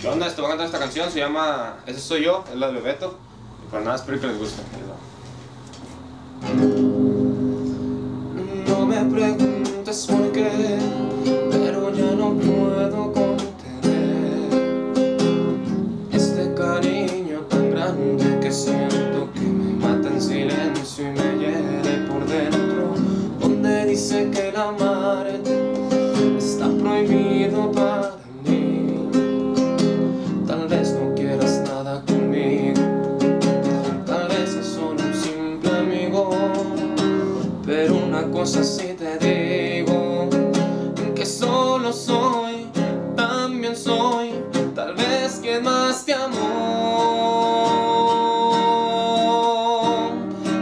¿Qué onda? Te voy a cantar esta canción, se llama Ese soy yo, es la de Bebeto. Y pues nada, espero que les guste. No me preguntes por qué, pero ya no puedo contener este cariño tan grande que siento que me mata en silencio y me hiere por dentro. Donde dice que el amarte está prohibido para Pero una cosa sí te digo, que solo soy, también soy, tal vez quien más te amó.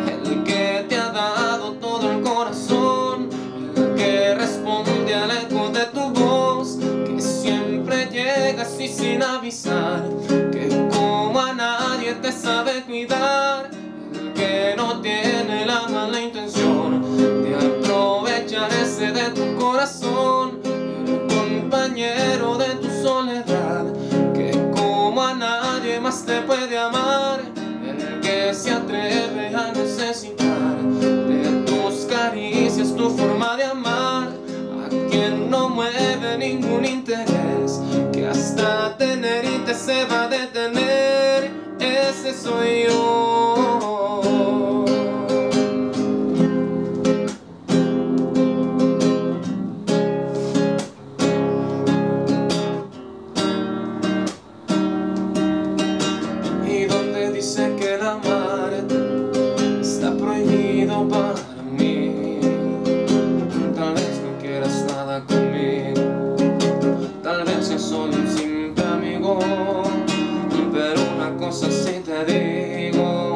El que te ha dado todo el corazón, el que responde al eco de tu voz, que siempre llega así sin avisar, que como a nadie te sabe cuidar, el que no tiene la mala intención de tu corazón, el compañero de tu soledad, que como a nadie más te puede amar, el que se atreve a necesitar de tus caricias, tu forma de amar, a quien no mueve ningún interés, que hasta tener y te se va a detener, ese soy yo. Para mí. Tal vez no quieras nada conmigo, tal vez seas solo un simple amigo. Pero una cosa sí te digo,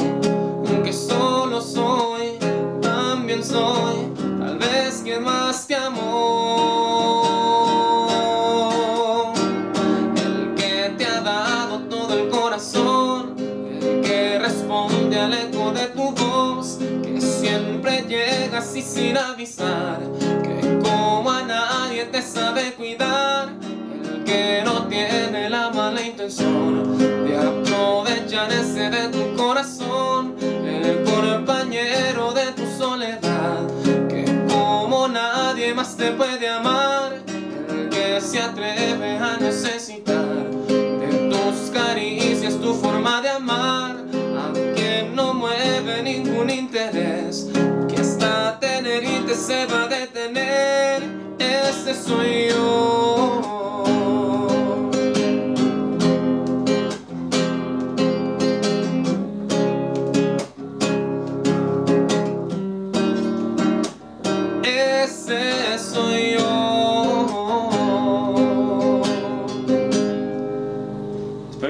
que solo soy, también soy, tal vez quien más te amó. El que te ha dado todo el corazón, el que responde al eco de tu voz, que siempre llega así sin avisar, que como a nadie te sabe cuidar, el que no tiene la mala intención de aprovecharse de tu corazón, el compañero de tu soledad, que como nadie más te puede amar, el que se atreve a necesitar ningún interés, que hasta tener y te se va a detener, ese soy yo.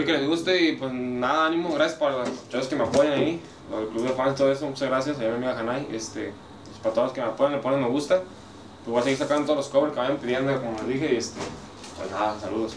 Que les guste y pues nada, ánimo, gracias para los chavos que me apoyan ahí, del club de fans, todo eso, muchas gracias, a mi amiga Hanai, este, pues, para todos los que me apoyan, le ponen me gusta, pues voy a seguir sacando todos los covers que vayan pidiendo, como les dije, y este, pues nada, saludos.